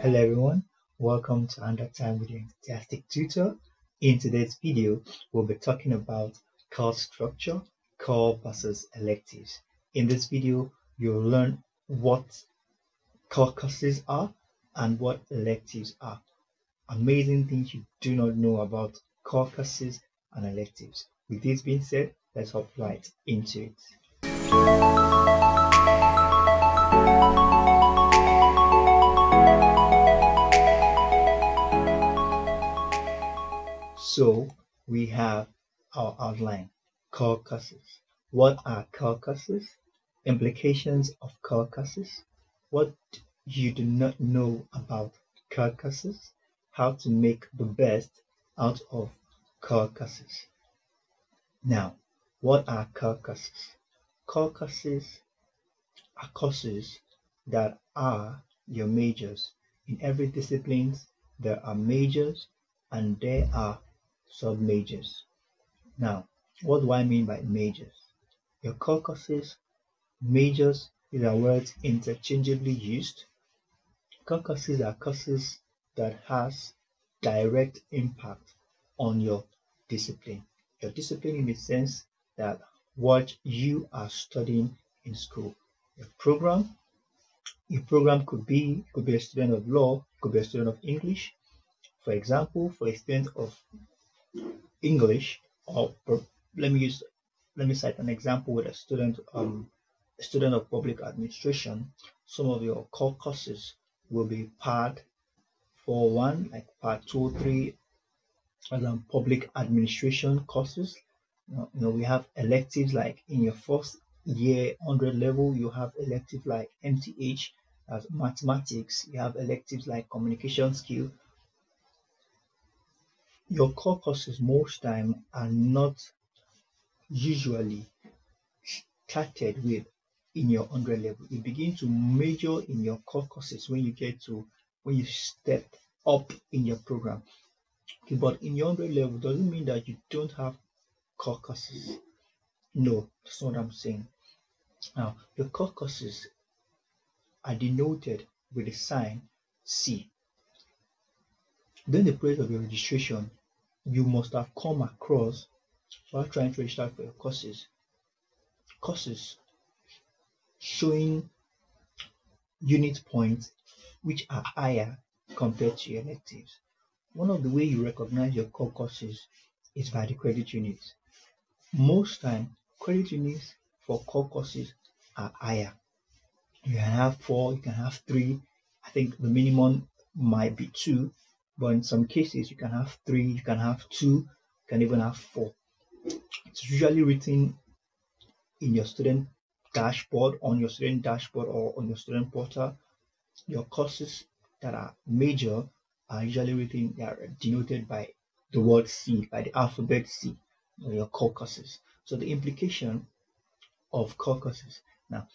Hello everyone, welcome to Under Time with your Enthusiastic Tutor. In today's video, we'll be talking about course structure, core versus electives. In this video, you'll learn what core courses are and what electives are. Amazing things you do not know about core courses and electives. With this being said, let's hop right into it. So we have our outline, courses. What are courses? Implications of courses. What you do not know about courses. How to make the best out of courses. Now, what are? Core courses are courses that are your majors. In every discipline, there are majors and there are sub-majors. Now, what do I mean by majors? Your core courses, majors, these are words interchangeably used. Core courses are courses that has direct impact on your discipline. Your discipline in the sense that what you are studying in school. Your program, your program could be could be a student of law, could be a student of English. For example, for a student of English, or, let me use let me cite an example with a student um a student of public administration. Some of your core courses will be part four one, like part two, three, as um, public administration courses. You know, we have electives like in your first year 100 level, you have electives like MTH, as mathematics, you have electives like communication skill, your core courses most time are not usually started with in your 100 level. You begin to major in your core courses when you get to when you step up in your program. Okay, but in your 100 level doesn't mean that you don't have core courses. No, that's not what I'm saying. Now, your core courses are denoted with the sign C. During the period of your registration, you must have come across while trying to register for your courses courses showing unit points which are higher compared to your electives. One of the way you recognize your core courses is by the credit units. Most time, credit units for core courses are higher. You can have four, you can have three. I think the minimum might be two, but in some cases, you can have three, you can have two, you can even have four. It's usually written in your student dashboard, on your student dashboard, or on your student portal. Your courses that are major are usually written, they are denoted by the word C, by the alphabet C, your core courses. So the implication of core courses. Now,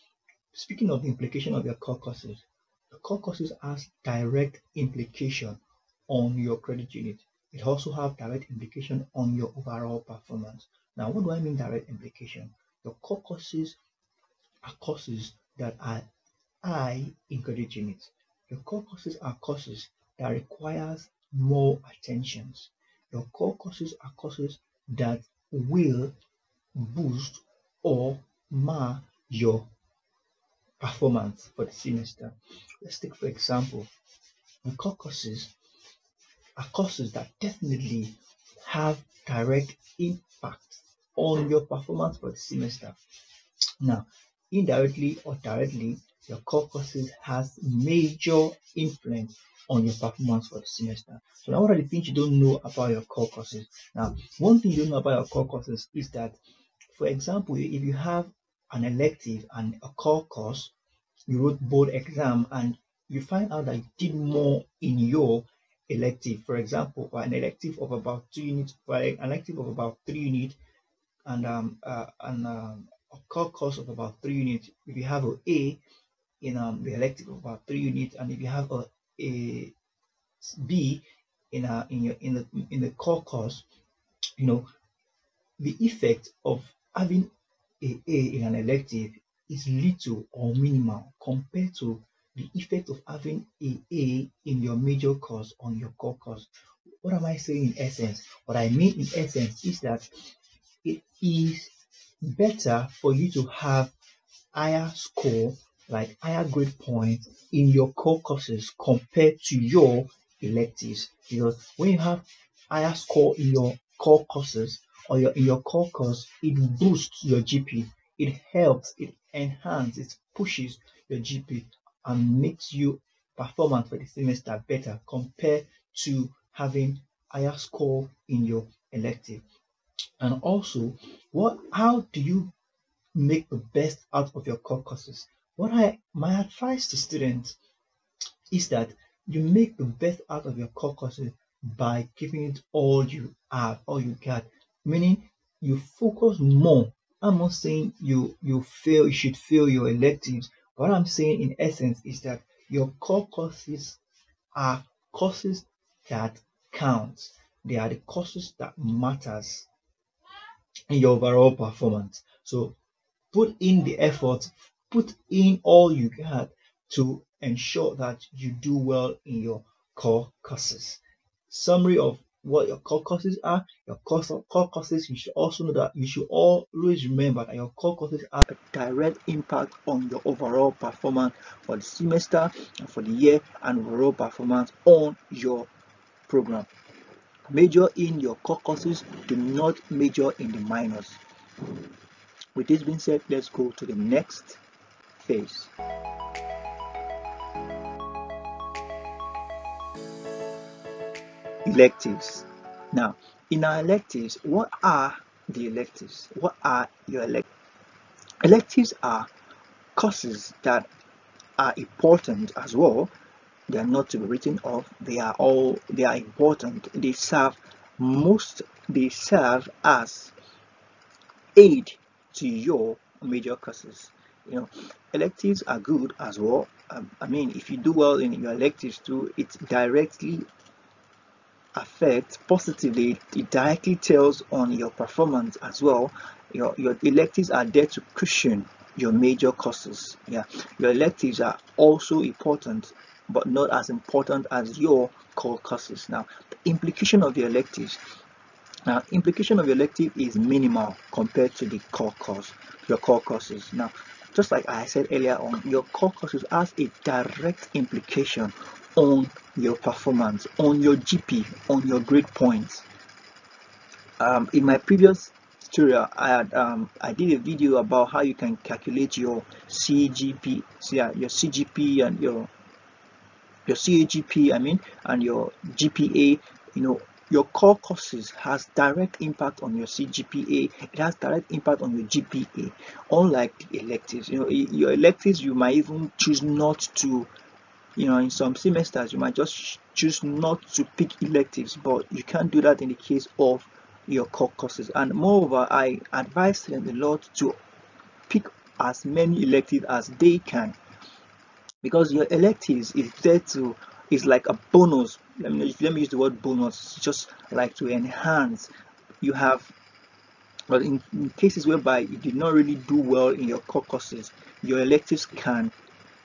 speaking of the implication of your core courses, the core courses has direct implication on your credit unit. It also have direct implication on your overall performance. Now, what do I mean direct implication? Your core courses are courses that are high in credit units. Your core courses are courses that requires more attentions. Your core courses are courses that will boost or mar your performance for the semester. Let's take for example, the core courses are courses that definitely have direct impact on your performance for the semester. Now, indirectly or directly, your core courses has major influence on your performance for the semester. So now what are the things you don't know about your core courses? Now, one thing you don't know about your core courses is that, for example, if you have an elective and a core course, you wrote board exam and you find out that you did more in your elective. For example, for an elective of about two units, for an elective of about three units, and um, uh, and um, a core course of about three units. If you have a A in um, the elective of about three units, and if you have a, a B in a, in your in the in the core course, you know, the effect of having a A in an elective is little or minimal compared to the effect of having a A in your major course on your core course. What am I saying in essence? What I mean in essence is that it is better for you to have higher score, like higher grade points in your core courses compared to your electives. Because when you have higher score in your core courses or your in your core course, it boosts your GP. It helps, it enhances, it pushes your GP and makes you performance for the semester better compared to having higher score in your elective. And also, what how do you make the best out of your core courses? What I my advice to students is that you make the best out of your core courses by giving it all you have, all you got. Meaning you focus more. I'm not saying you you fail, you should fail your electives. What I'm saying in essence is that your core courses are courses that count. They are the courses that matters in your overall performance. So put in the effort, put in all you got to ensure that you do well in your core courses. Summary of what your core courses are. Your core, core courses, you should also know that you should always remember that your core courses have a direct impact on your overall performance for the semester and for the year and overall performance on your program. Major in your core courses, do not major in the minors. With this being said, let's go to the next phase. Electives. Now, in our electives, what are the electives? What are your electives? Electives are courses that are important as well. They are not to be written off. They are all they are important. They serve most. They serve as aid to your major courses. You know, electives are good as well. Um, I mean, if you do well in your electives too, it directly affects positively it directly tells on your performance as well. Your your electives are there to cushion your major courses yeah. Your electives are also important but not as important as your core courses now the implication of your electives now implication of your elective is minimal compared to the core course your core courses now just like i said earlier on your core courses has a direct implication on your performance, on your GP, on your grade points. Um, in my previous tutorial, I had um, I did a video about how you can calculate your CGP, yeah, your CGP and your your CAGP, I mean, and your GPA. You know, your core courses has direct impact on your CGPA. It has direct impact on your GPA. Unlike electives, you know, your electives you might even choose not to you know in some semesters you might just choose not to pick electives but you can't do that in the case of your core courses. And moreover i advise them a lot to pick as many electives as they can. Because your electives is there to is like a bonus. Let me let me use the word bonus. Just like to enhance. You have but in, in cases whereby you did not really do well in your core courses your electives can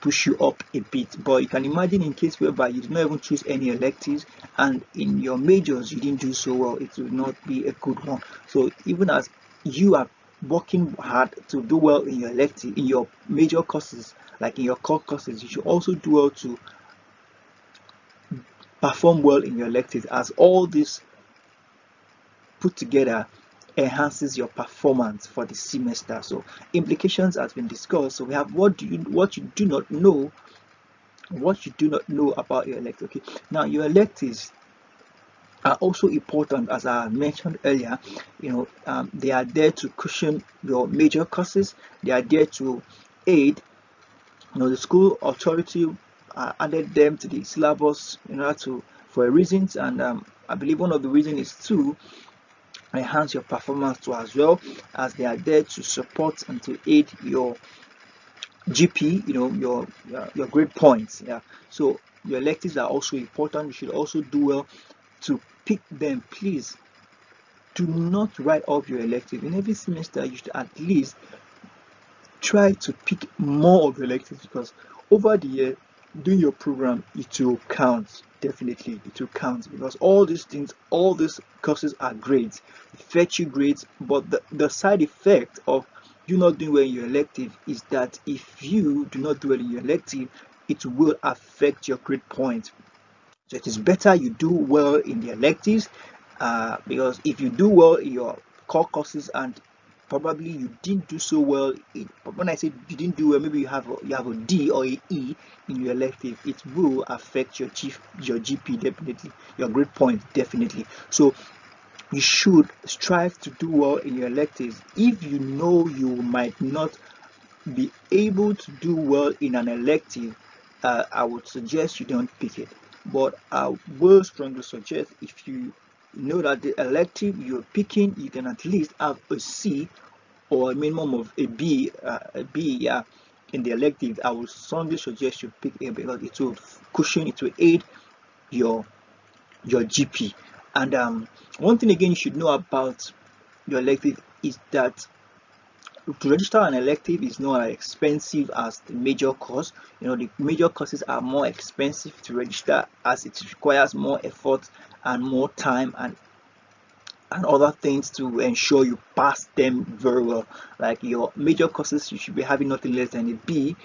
push you up a bit but you can imagine in case whereby you did not even choose any electives and in your majors you didn't do so well it will not be a good one. So even as you are working hard to do well in your elective in your major courses like in your core courses you should also do well to perform well in your electives as all this put together enhances your performance for the semester. So implications has been discussed. So we have what do you what you do not know what you do not know about your elective okay? Now your electives are also important. As i mentioned earlier you know um, they are there to cushion your major courses they are there to aid you know the school authority uh, added them to the syllabus you know to for reasons. And um, i believe one of the reasons is too enhance your performance too as well as they are there to support and to aid your GP, you know, your uh, your grade points. Yeah. So your electives are also important. You should also do well to pick them. Please do not write off your elective. In every semester, you should at least try to pick more of your electives because over the year doing your program it will count definitely it will count because all these things all these courses are great. Fetch you grades but the, the side effect of you not doing well in your elective is that if you do not do well in your elective it will affect your grade point. So it is better you do well in the electives uh, because if you do well in your core courses and probably you didn't do so well in, when i say you didn't do well maybe you have a, you have a d or a e in your elective it will affect your chief your gp definitely your grade point definitely. So you should strive to do well in your electives if you know you might not be able to do well in an elective uh, i would suggest you don't pick it. But i will strongly suggest if you know that the elective you're picking you can at least have a C or a minimum of a B uh, a B yeah in the elective. I would strongly suggest you pick A because it will cushion it will aid your your GP and um, one thing again you should know about your elective is that to register an elective is not as expensive as the major course. You know the major courses are more expensive to register as it requires more effort and more time and and other things to ensure you pass them very well. Like your major courses you should be having nothing less than a b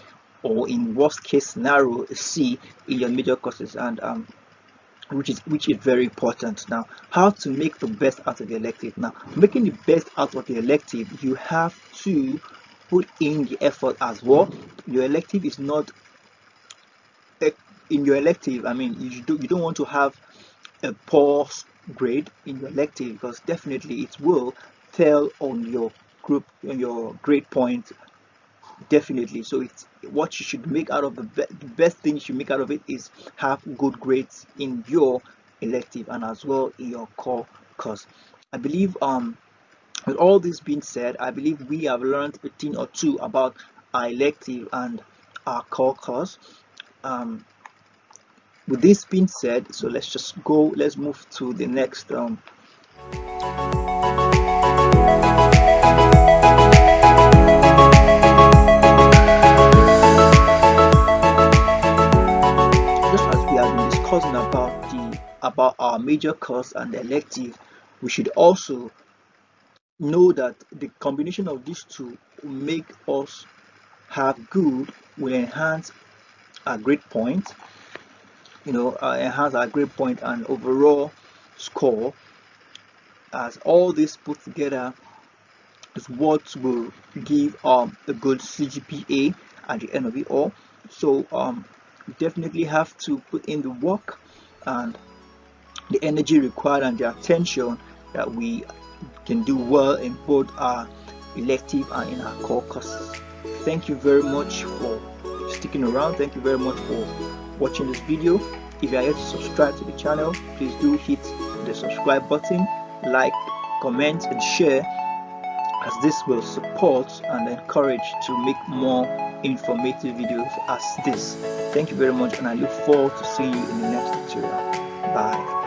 or in worst case scenario a c in your major courses. And um which is which is very important. Now how to make the best out of the elective. Now making the best out of the elective you have to put in the effort as well. Your elective is not in your elective i mean you do you don't want to have a poor grade in your elective because definitely it will tell on your group on your grade point definitely. So it's what you should make out of the, the best thing you should make out of it is have good grades in your elective and as well in your core course. I believe um with all this being said i believe we have learned a thing or two about our elective and our core course. Um with this being said so let's just go let's move to the next um, major course and elective we should also know that the combination of these two will make us have good will enhance our grade point you know uh, enhance our grade point and overall score as all this put together is what will give um a good CGPA at the end of it all. So um definitely have to put in the work and the energy required and the attention that we can do well in both our elective and in our core courses. Thank you very much for sticking around. Thank you very much for watching this video. If you are yet to subscribe to the channel please do hit the subscribe button like comment and share as this will support and encourage to make more informative videos as this. Thank you very much and i look forward to seeing you in the next tutorial. Bye